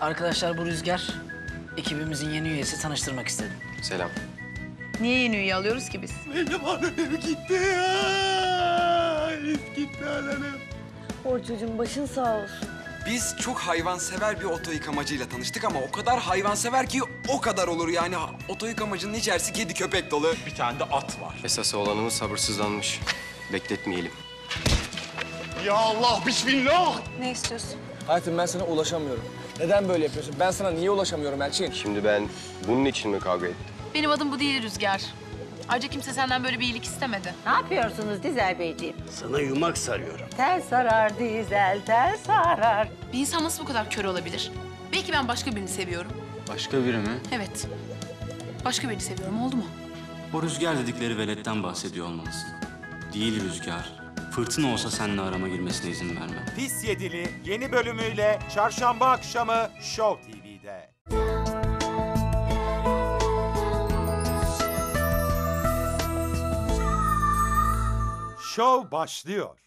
Arkadaşlar bu Rüzgar. Ekibimizin yeni üyesi tanıştırmak istedim. Selam. Niye yeni üye alıyoruz ki biz? Benim annem gitti ya. Gitti annem. Orçucuğum başın sağ olsun. Biz çok hayvansever bir oto yıkamacıyla tanıştık ama o kadar hayvansever ki o kadar olur yani. Oto yıkamacının içerisi kedi köpek dolu. Bir tane de at var. Esas olanımız sabırsızlanmış. Bekletmeyelim. Ya Allah bismillah. Ne istiyorsun? Hayatım ben sana ulaşamıyorum. Neden böyle yapıyorsun? Ben sana niye ulaşamıyorum Elçin? Şimdi ben bunun için mi kavga ettim? Benim adım bu değil Rüzgar. Ayrıca kimse senden böyle bir iyilik istemedi. Ne yapıyorsunuz Dizel Beyciğim? Sana yumak sarıyorum. Tel sarar Dizel, tel sarar. Bir insan nasıl bu kadar kör olabilir? Belki ben başka birini seviyorum. Başka biri mi? Evet. Başka birini seviyorum oldu mu? O rüzgar dedikleri veletten bahsediyor olmalısın. Değil rüzgar. Fırtına olsa seninle arama girmesine izin vermem. Pis Yedili yeni bölümüyle çarşamba akşamı Show TV'de. Show başlıyor.